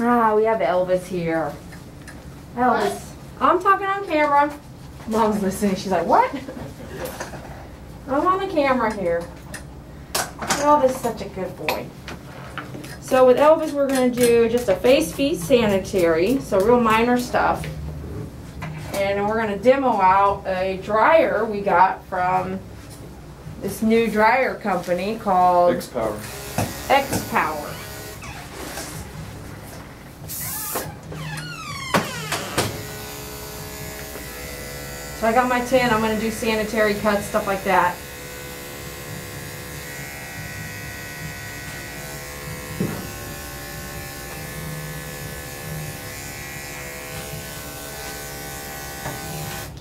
Ah, we have Elvis here. Elvis. I'm talking on camera. Mom's listening. She's like, what? I'm on the camera here. Elvis is such a good boy. So with Elvis, we're going to do just a face, feet, sanitary. So real minor stuff. And we're going to demo out a dryer we got from this new dryer company called X-Power. X Power. So I got my tin, I'm gonna do sanitary cuts, stuff like that.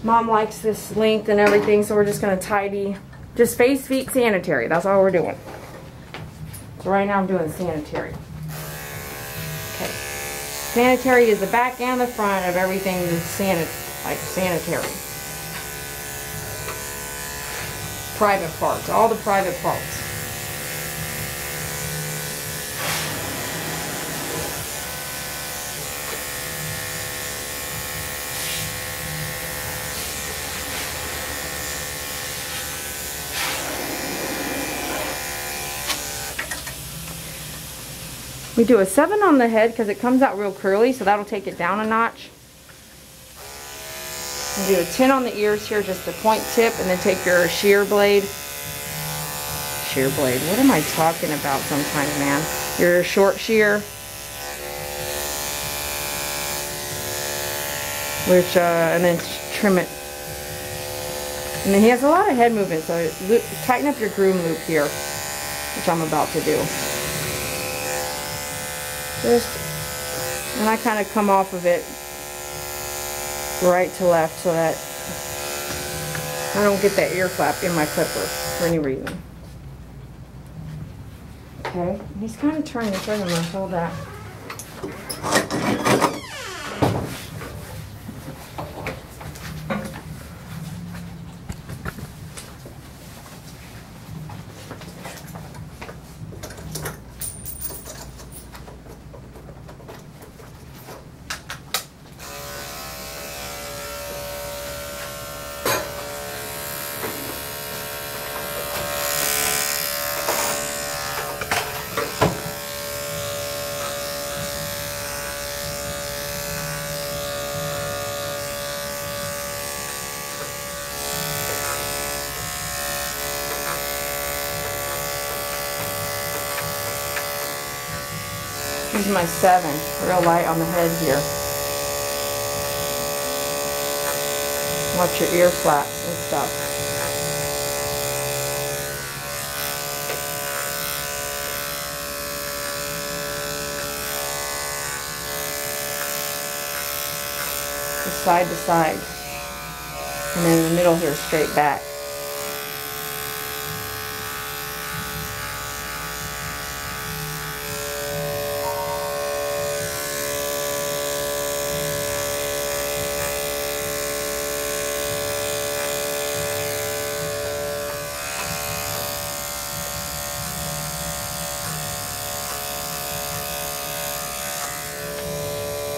Mom likes this length and everything, so we're just gonna tidy, just face, feet, sanitary, that's all we're doing. So right now I'm doing sanitary. Okay. Sanitary is the back and the front of everything that's sanit like sanitary. Private parts, all the private parts. We do a 7 on the head because it comes out real curly, so that'll take it down a notch. Do a 10 on the ears here, just a point tip, and then take your shear blade. Shear blade, what am I talking about sometimes, man? Your short shear. Which, uh, and then trim it. And then he has a lot of head movement, so loop, tighten up your groom loop here, which I'm about to do. Just, and I kind of come off of it right to left so that I don't get that ear flap in my clipper for any reason. Okay, he's kind of turning, so I'm going to hold that. My seven, real light on the head here. Watch your ear flaps and stuff. Side to side. And then the middle here, straight back.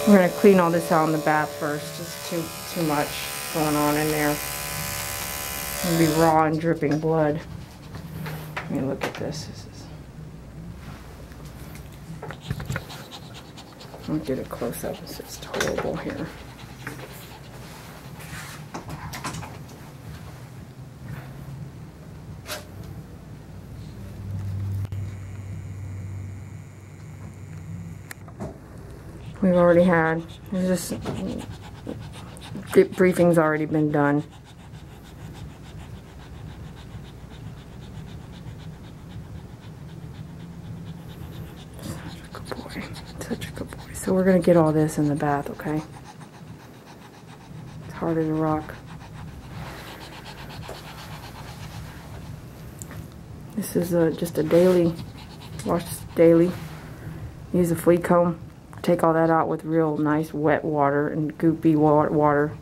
We're gonna clean all this out in the bath first. Just too too much going on in there. It'll be raw and dripping blood. Let me look at this. This is. I'll get a close up. It's just horrible here. We've already had. There's just briefing's already been done. Such a good boy. Such a good boy. So we're gonna get all this in the bath, okay? It's harder to rock. This is a, just a daily, wash daily. Use a flea comb take all that out with real nice wet water and goopy water.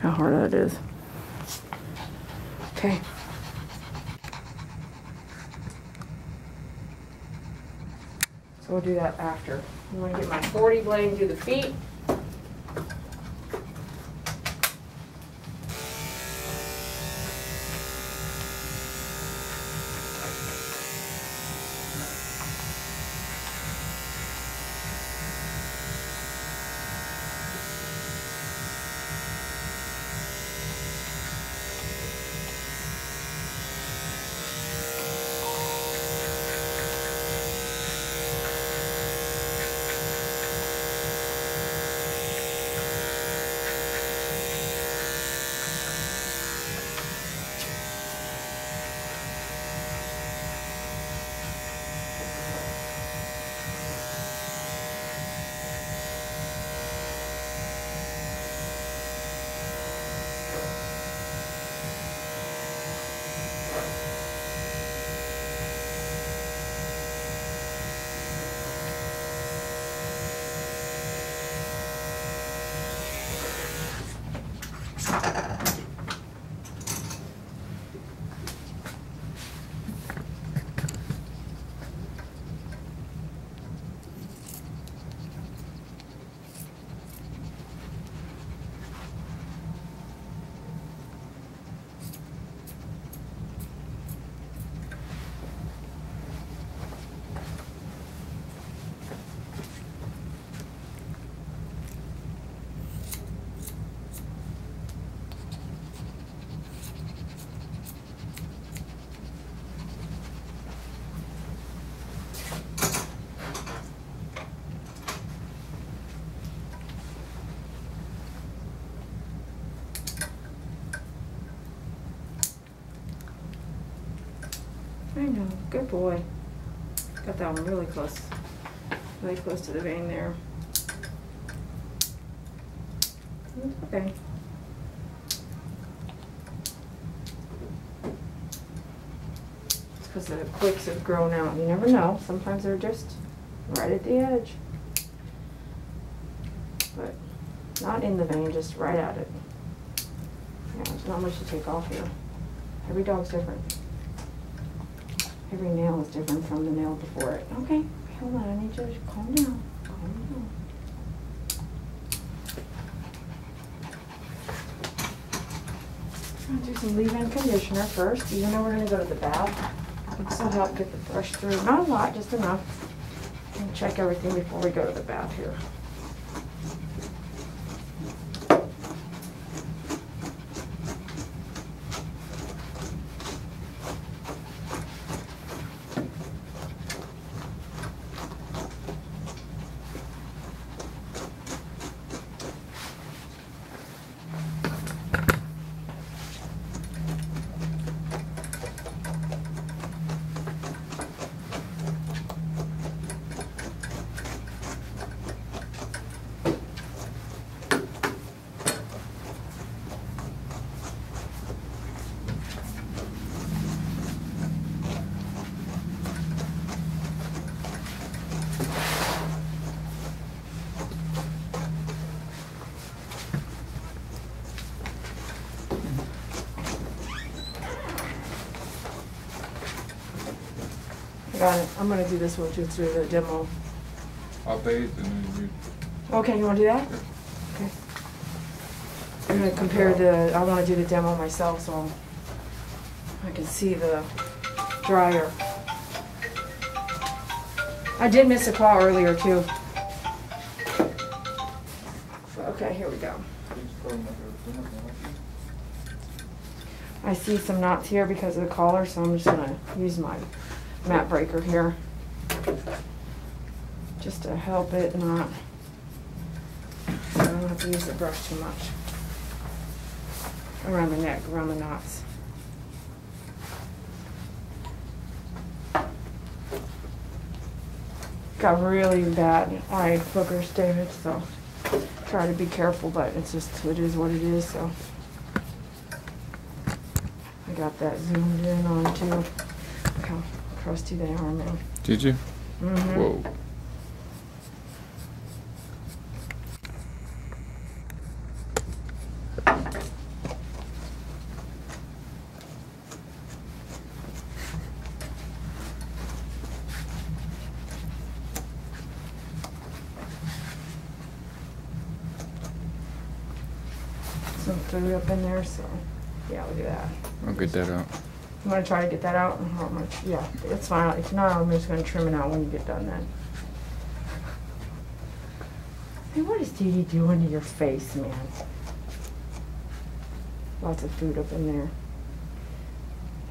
How hard that is. Okay. So we'll do that after. I'm gonna get my forty blade and do the feet. Good boy. Got that one really close, really close to the vein there. Okay. It's because the quicks have grown out. You never know. Sometimes they're just right at the edge. But not in the vein, just right at it. Yeah, there's not much to take off here. Every dog's different. Every nail is different from the nail before it. Okay, hold on, I need you to calm down. Calm down. I'll do some leave-in conditioner first, even though we're gonna go to the bath. This will help get the brush through. Not a lot, just enough. And check everything before we go to the bath here. I got it. I'm gonna do this one too through the demo. I'll bathe and then you. Okay, you wanna do that? Okay. I'm gonna compare the, I wanna do the demo myself, so I can see the dryer. I did miss a call earlier too. Okay, here we go. I see some knots here because of the collar, so I'm just gonna use my mat breaker here. Just to help it not, I don't have to use the brush too much. Around the neck, around the knots. Got really bad eye boogers, David, so try to be careful, but it's just, it is what it is, so. I got that zoomed in on too. How crusty they are now. Did you? Mm -hmm. Whoa. Some food up in there, so yeah, look at that. I'll get that out. I'm gonna try to get that out, yeah, it's fine, if not, I'm just gonna trim it out when you get done then. Hey, what is Dede doing to your face, man? Lots of food up in there.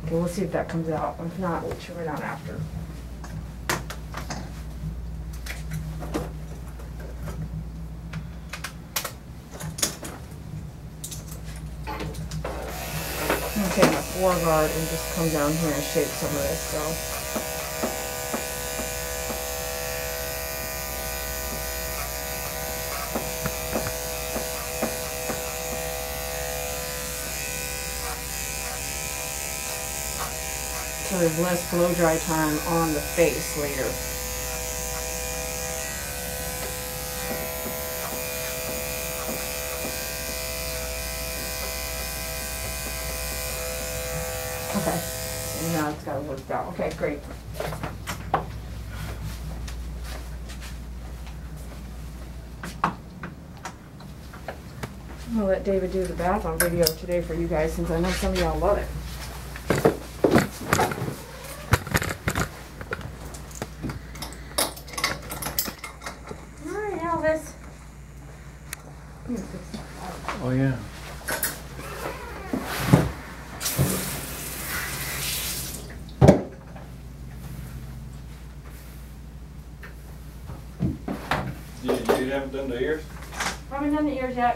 Okay, we'll see if that comes out, if not, we'll trim it out after. I'm gonna take my four guard and just come down here and shake some of this, so. So there's less blow dry time on the face later. Okay, so now it's got it worked out. Okay, great. I'm gonna let David do the bath on video today for you guys since I know some of y'all love it. Alright, Elvis. I'm gonna fix that. Oh, yeah. You, you haven't done the ears? Haven't done the ears yet.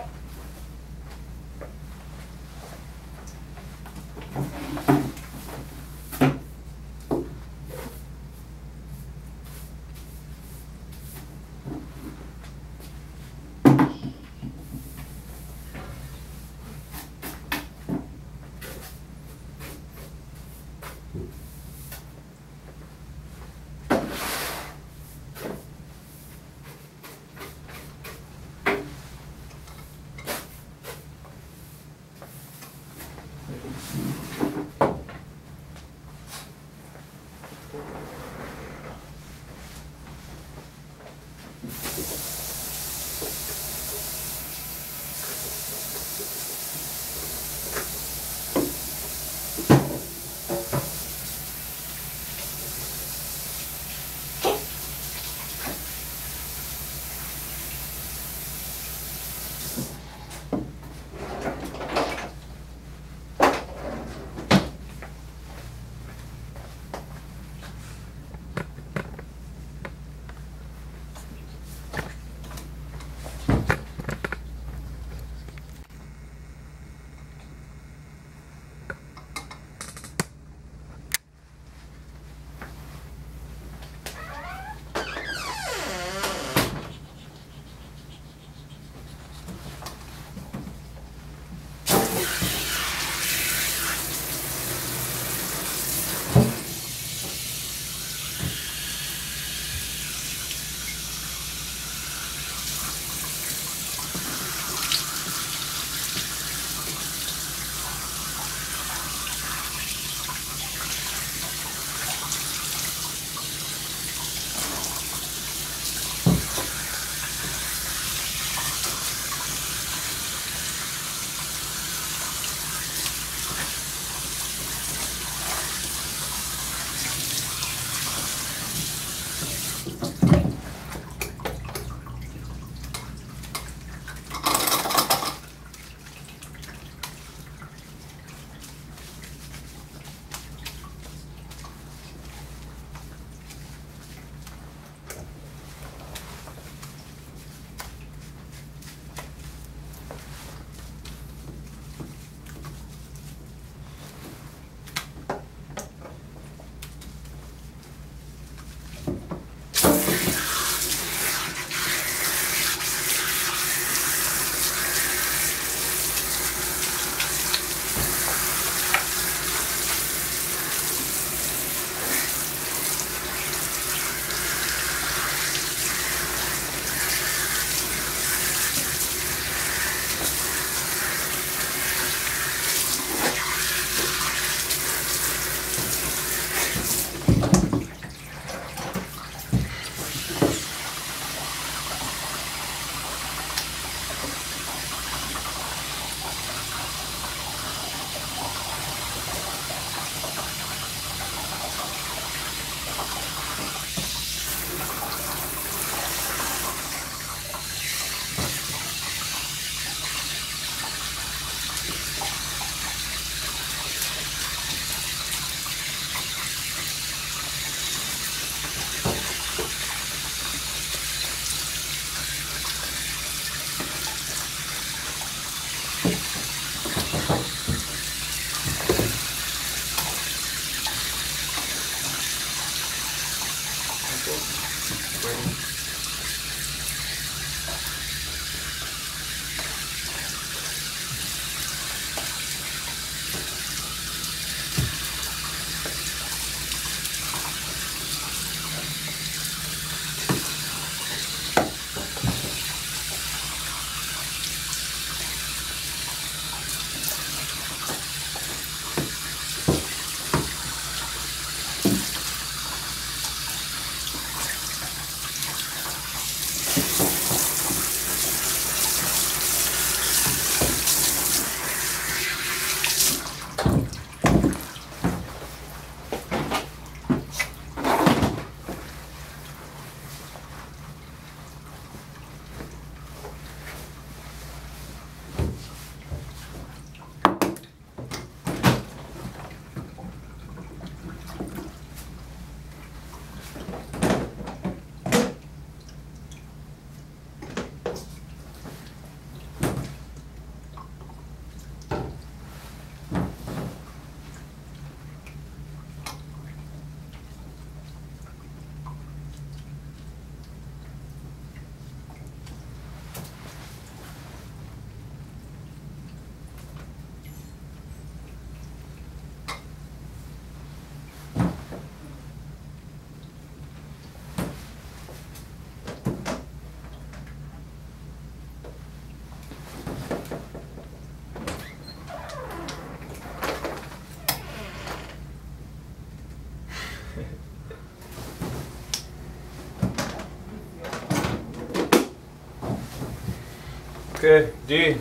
Okay, D.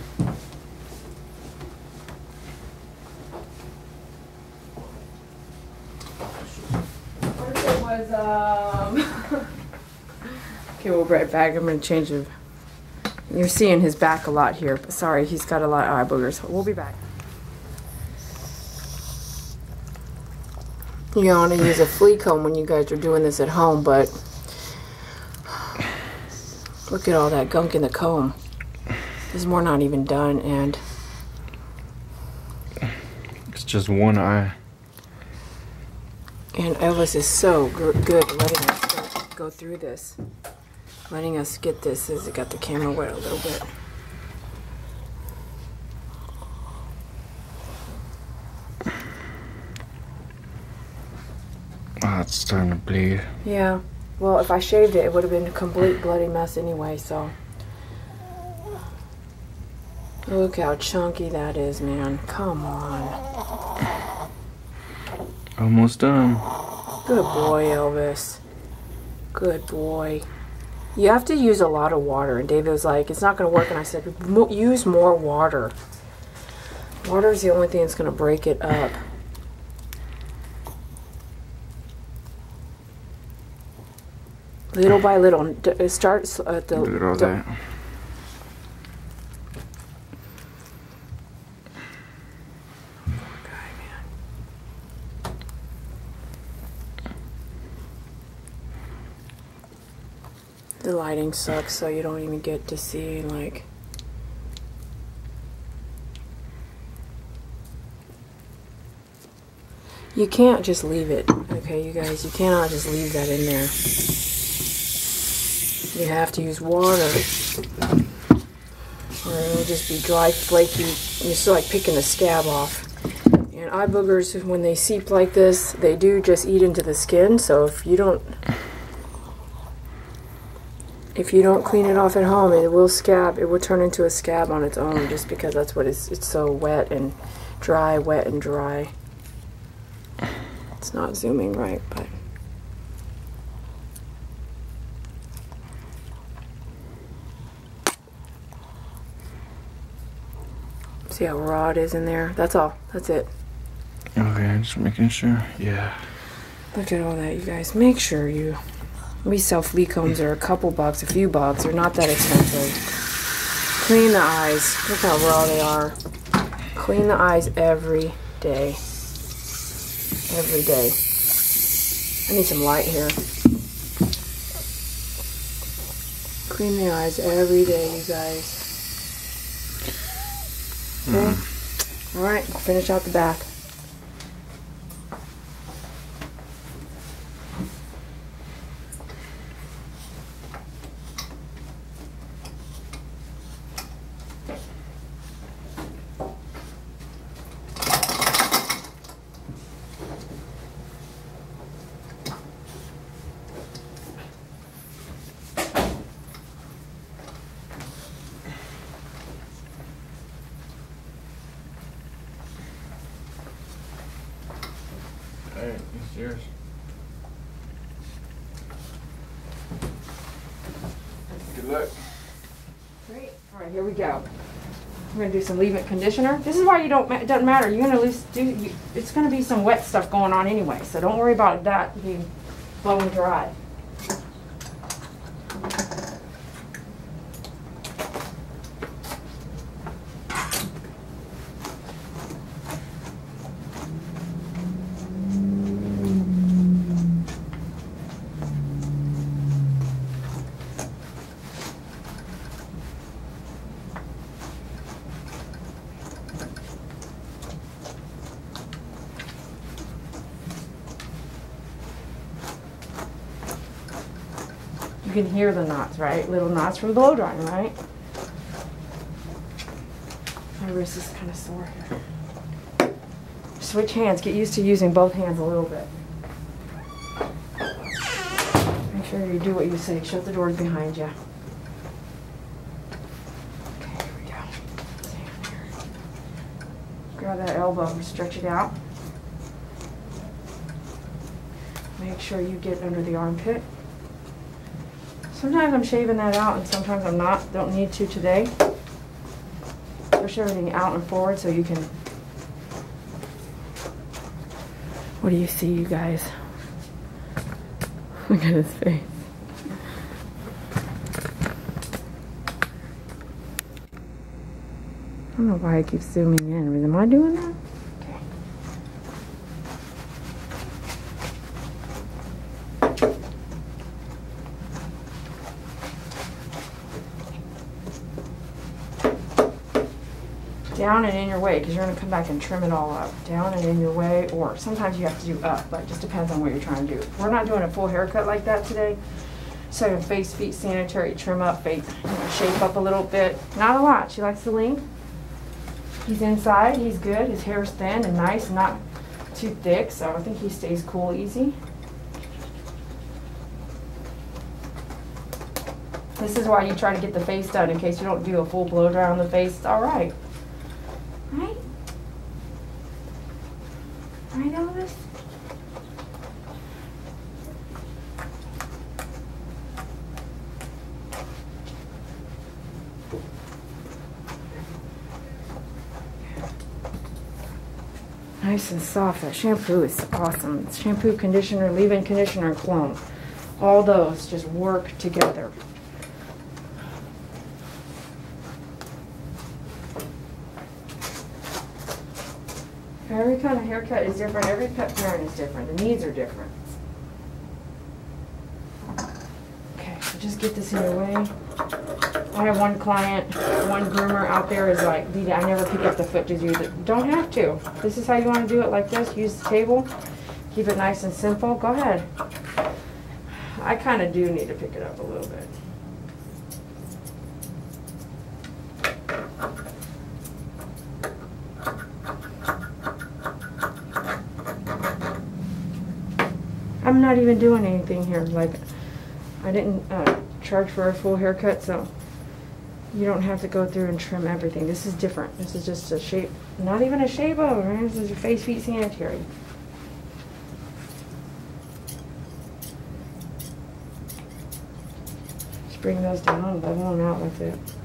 Um. okay, we'll be right back. I'm gonna change the. You're seeing his back a lot here, but sorry, he's got a lot of eye boogers. We'll be back. You want to use a flea comb when you guys are doing this at home, but look at all that gunk in the comb. This more not even done, and It's just one eye. And Elvis is so gr- good letting us go, go through this, letting us get this as it got the camera wet a little bit. Oh, it's starting to bleed. Yeah. Well, if I shaved it, it would have been a complete bloody mess anyway. So. Look how chunky that is, man. Come on. Almost done. Good boy, Elvis. Good boy. You have to use a lot of water. And David was like, it's not going to work. And I said, use more water. Water is the only thing that's going to break it up. Little by little. It starts at uh, the. Look at all the- that. Guy, man. The lighting sucks, so you don't even get to see like. You can't just leave it, okay, you guys. You cannot just leave that in there. You have to use water, or it'll just be dry, flaky. You're still like picking the scab off. And eye boogers, when they seep like this, they do just eat into the skin. So if you don't, if you don't clean it off at home, it will scab. It will turn into a scab on its own, just because that's what it's. It's so wet and dry, wet and dry. It's not zooming right, but. See how raw it is in there? That's all. That's it. Okay, I'm just making sure. Yeah. Look at all that, you guys. Make sure you. We sell flea combs. They're a couple bucks, a few bucks. They're not that expensive. Clean the eyes. Look how raw they are. Clean the eyes every day. Every day. I need some light here. Clean the eyes every day, you guys. Okay. All right, finish out the back. Good luck. Great. All right, here we go. We're gonna do some leave-in conditioner. This is why you don't, it doesn't matter, you're gonna lose, do, you, it's gonna be some wet stuff going on anyway, so don't worry about that being bone dry. Can hear the knots, right? Little knots from blow drying, right? My wrist is kind of sore here. Switch hands. Get used to using both hands a little bit. Make sure you do what you say. Shut the doors behind you. Okay, here we go. Here. Grab that elbow and stretch it out. Make sure you get under the armpit. Sometimes I'm shaving that out and sometimes I'm not. Don't need to today. Push everything out and forward so you can. What do you see, you guys? Look at his face. I don't know why I keep zooming in. Am I doing that? Okay. down and in your way because you're going to come back and trim it all up down and in your way or sometimes you have to do up but it just depends on what you're trying to do. We're not doing a full haircut like that today so face feet sanitary trim up face shape up a little bit. Not a lot. She likes the lean he's inside he's good his hair's thin and nice not too thick so i think he stays cool easy. This is why you try to get the face done in case you don't do a full blow dry on the face. It's all right Right? Right, Elvis? Nice and soft. That shampoo is awesome. Shampoo, conditioner, leave-in conditioner, and cologne. All those just work together. Every kind of haircut is different. Every pet parent is different. The needs are different. Okay, so just get this in your way. I have one client, one groomer out there is like, Dede, I never pick up the foot, just use it. Don't have to. This is how you want to do it like this. Use the table. Keep it nice and simple. Go ahead. I kind of do need to pick it up a little bit. I'm not even doing anything here. Like, I didn't uh, charge for a full haircut, so you don't have to go through and trim everything. This is different. This is just a shape, not even a shave over. Right? This is your face, feet, sanitary. Just bring those down, level them out. That's it.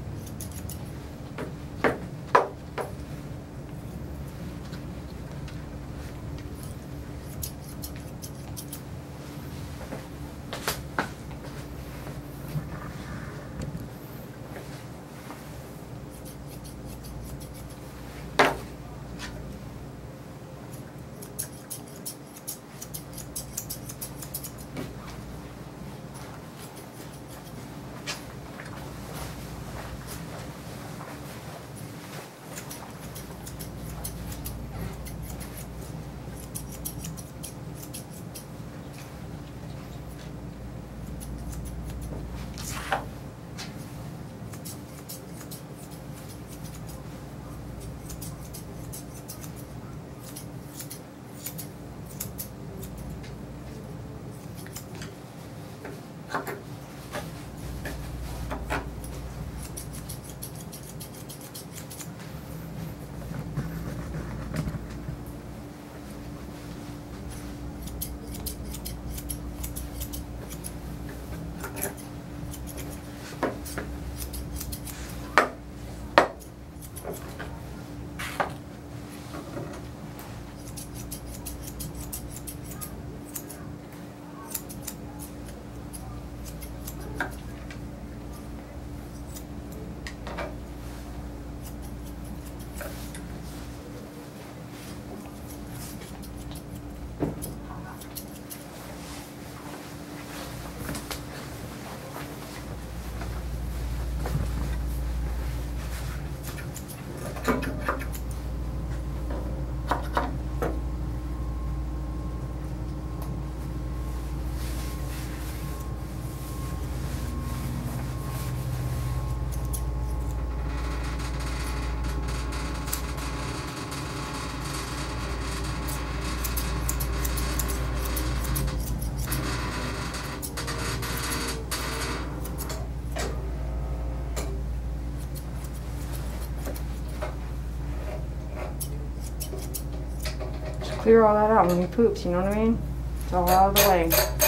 Clear all that out when he poops, you know what I mean? It's all out of the way.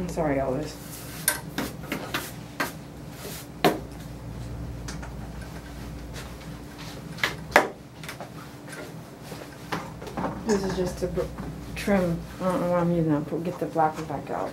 I'm sorry, Elvis. This is just to trim, uh, uh, I don't know what I'm using, I'll get the black one back out.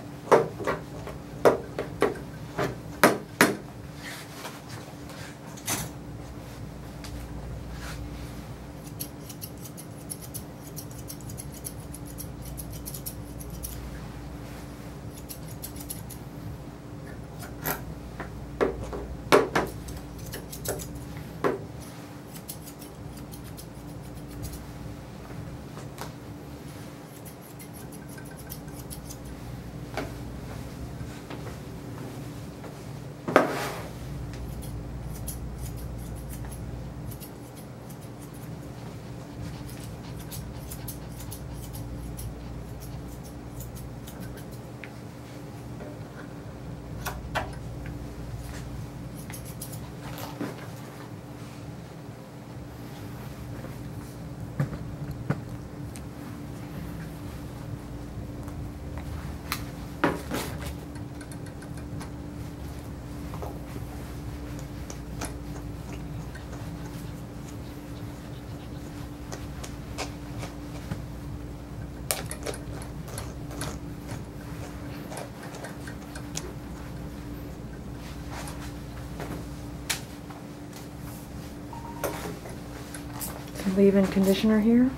Leave-in conditioner here.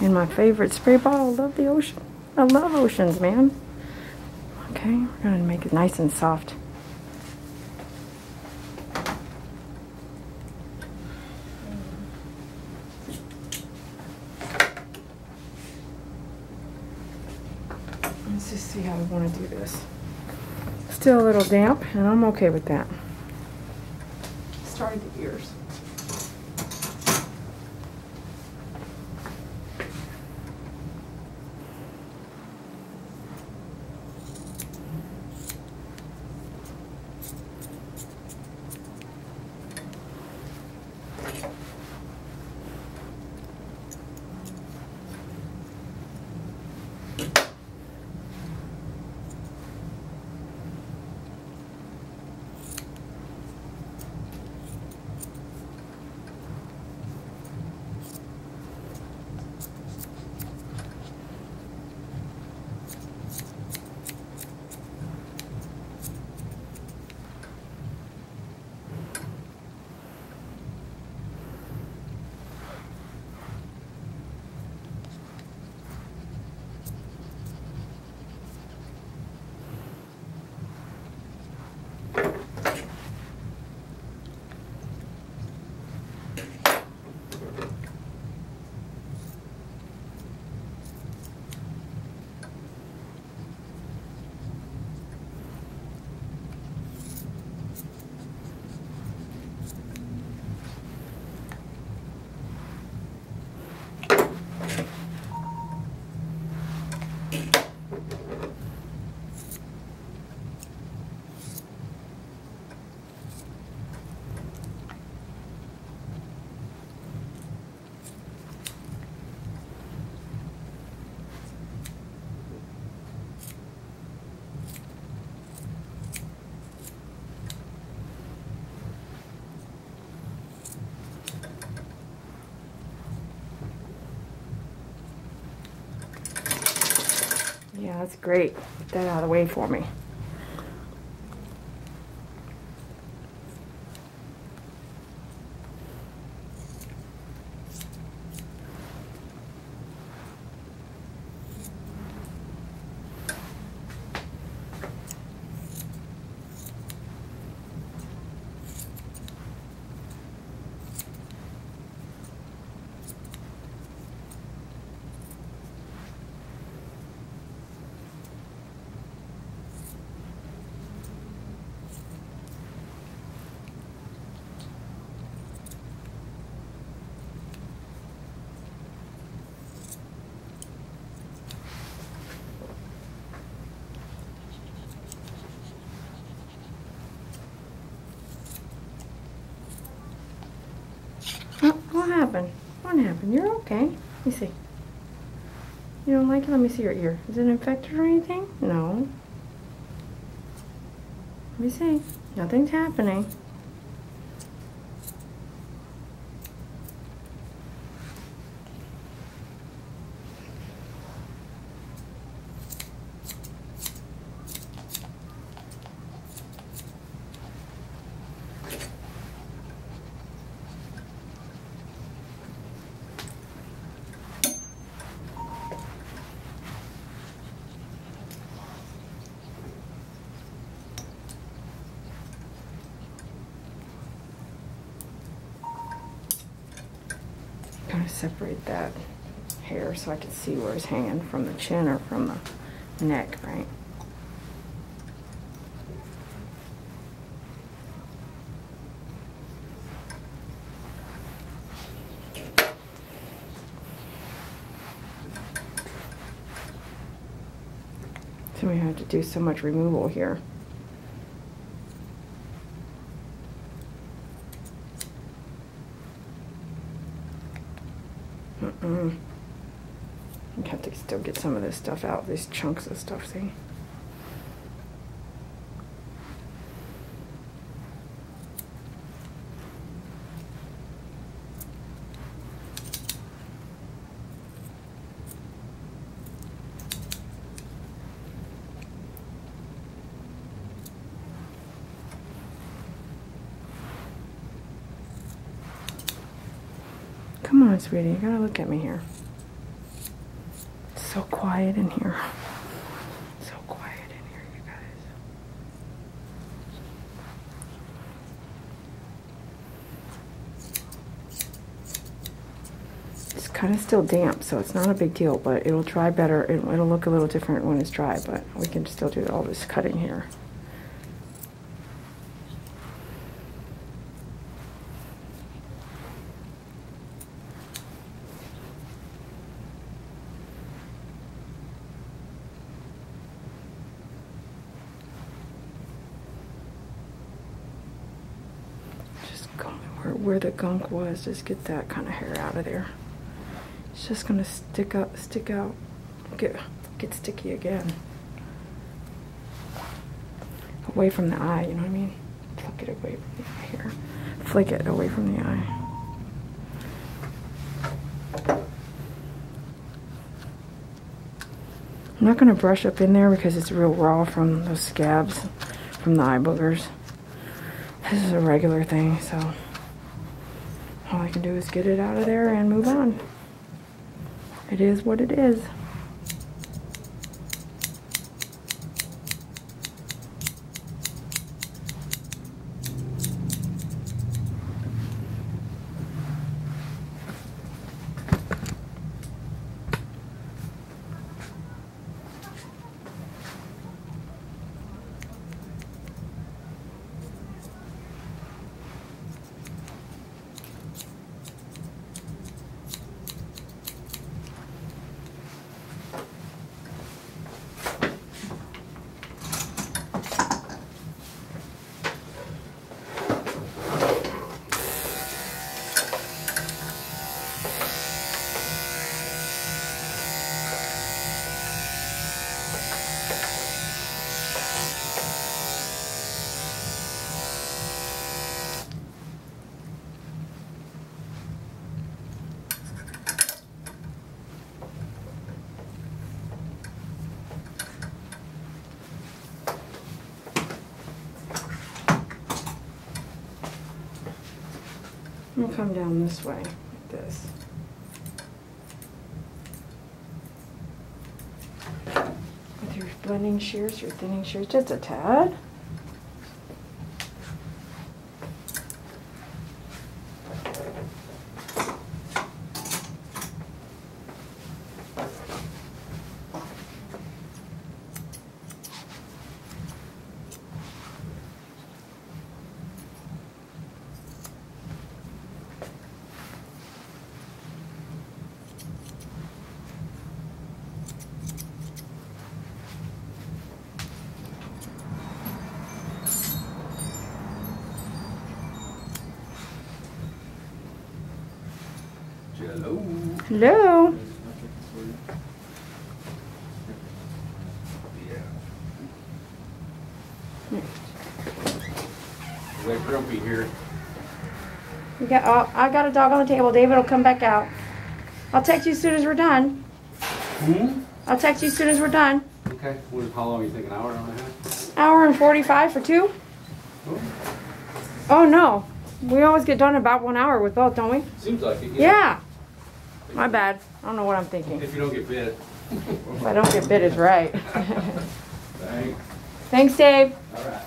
And my favorite spray bottle, love the ocean. I love oceans, man. Okay, we're gonna make it nice and soft. Let's just see how we want to do this. Still a little damp, and I'm okay with that. Started the ears. That's great. Get that out of the way for me. Happened? What happened? You're okay. Let me see. You don't like it? Let me see your ear. Is it infected or anything? No. Let me see. Nothing's happening. Of separate that hair so I can see where it's hanging from the chin or from the neck, right? So we had to do so much removal here. Mm-mm. You have to still get some of this stuff out, these chunks of stuff, see? Come on, sweetie, you gotta look at me here. Quiet in here. So quiet in here, you guys. It's kind of still damp, so it's not a big deal, but it'll dry better. It'll, it'll look a little different when it's dry, but we can still do all this cutting here. Just go where, where the was, just get that kind of hair out of there. It's just gonna stick up, stick out, get get sticky again. Away from the eye, you know what I mean? Flick it away from the eye here. Flick it away from the eye. I'm not gonna brush up in there because it's real raw from those scabs from the eye boogers. This is a regular thing, so can do is get it out of there and move on. It is what it is. Come down this way, like this. With your blending shears, your thinning shears, just a tad. Hello. That Grumpy here? You got, oh, I got a dog on the table. David will come back out. I'll text you as soon as we're done. Hmm? I'll text you as soon as we're done. Okay. What, how long do you think? An hour, hour and a half? Hour and 45 for two? Oh, Oh, no. We always get done about one hour with both, don't we? seems like it. Yeah. My bad. I don't know what I'm thinking. If you don't get bit. If I don't get bit is right. Thanks. Thanks, Dave. All right.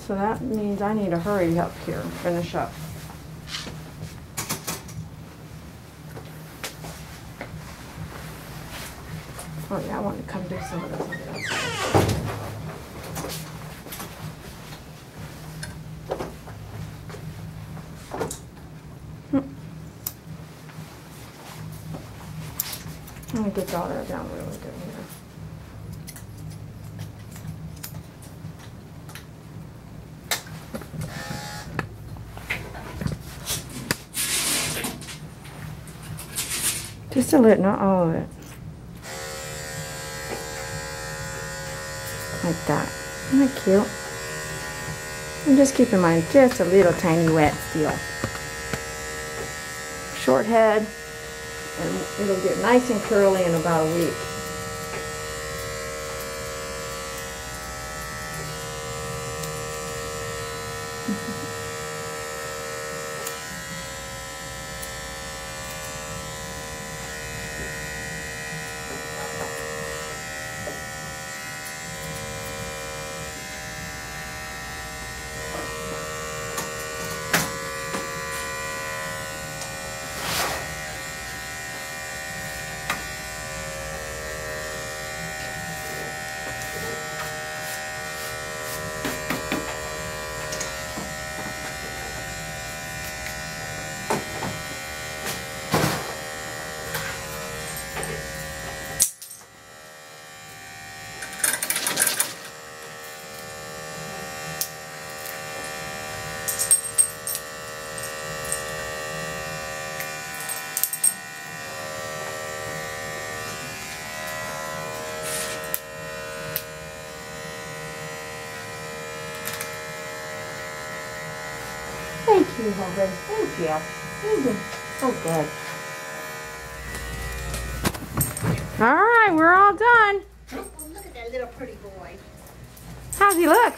So that means I need to hurry up here, finish up. Oh yeah, I want to come do some of. Hmm. I'm gonna get daughter down really good here. Just a little, not all of it. That. Isn't that cute? And just keep in mind, just a little tiny wet still. Short head, and it'll get nice and curly in about a week. Thank you, Hogan. Thank you. You've been so good. All right, we're all done. Oh, look at that little pretty boy. How's he look?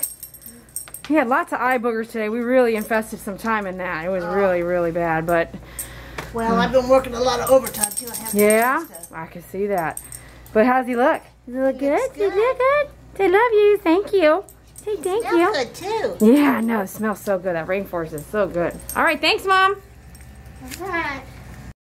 He had lots of eye boogers today. We really invested some time in that. It was oh. really, really bad, but Well, I've been working a lot of overtime too. I have yeah, stuff. I can see that. But how's he look? Does he look He good? looks Does he look good? Say love you. Thank you. Say thank Smells you. good too. Yeah, I know. It smells so good. That rainforest is so good. All right, thanks, Mom. All right.